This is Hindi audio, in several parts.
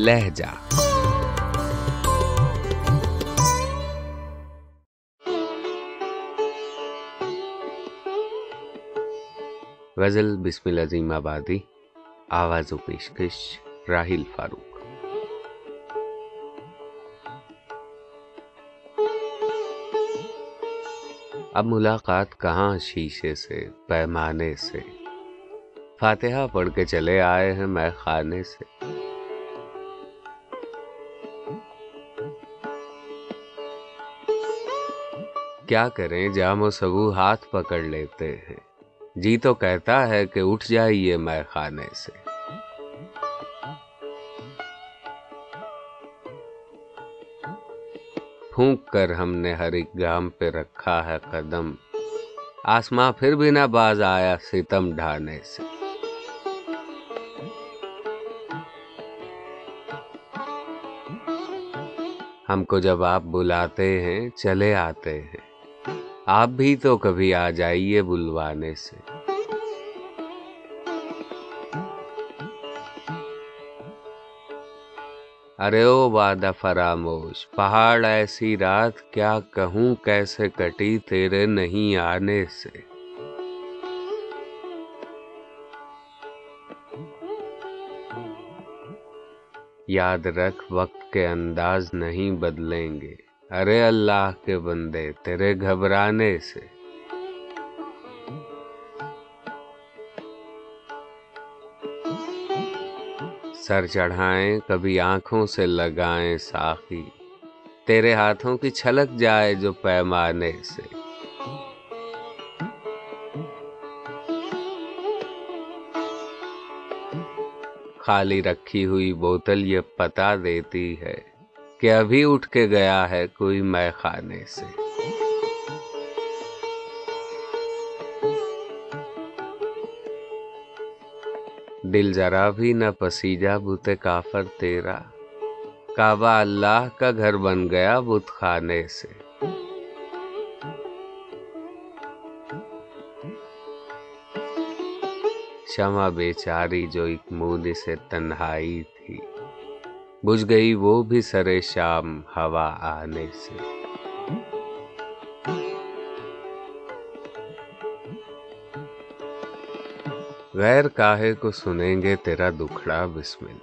लहजा। गज़ल बिस्मिल अजीम आबादी आवाज़ पेशकश, राहिल फारूक। अब मुलाकात कहाँ शीशे से, पैमाने से? फातिहा पढ़ के चले आए हैं मैं खाने से। क्या करें, जामो सबू हाथ पकड़ लेते हैं। जी तो कहता है कि उठ जाइए मैं खाने से। फूंक कर हमने हर एक गाम पे रखा है कदम। आसमां फिर भी ना बाज आया सितम ढाने से। हमको जब आप बुलाते हैं, चले आते हैं। आप भी तो कभी आ जाइए बुलवाने से। अरे ओ वादा फरामोश, पहाड़ ऐसी रात क्या कहूँ कैसे कटी तेरे नहीं आने से। याद रख, वक्त के अंदाज नहीं बदलेंगे। अरे अल्लाह के बंदे, तेरे घबराने से। सर चढ़ाएँ, कभी आँखों से लगाएँ साखी। तेरे हाथों की छलक जाए जो पैमाने से। खाली रखी हुई बोतल ये पता देती है। कि अभी उठ के गया है कोई मैं खाने से। दिल जरा भी न पसीजा, बुते काफर तेरा। काबा अल्लाह का घर बन गया बुत खाने से। क्षमा बेचारी जो एक मूद से तन्हाई थी बुझ गई वो भी सरे शाम हवा आने से। गैर काहे को सुनेंगे तेरा दुखड़ा बिस्मिल।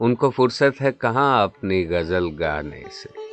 उनको फुर्सत है कहाँ अपनी गज़ल गाने से।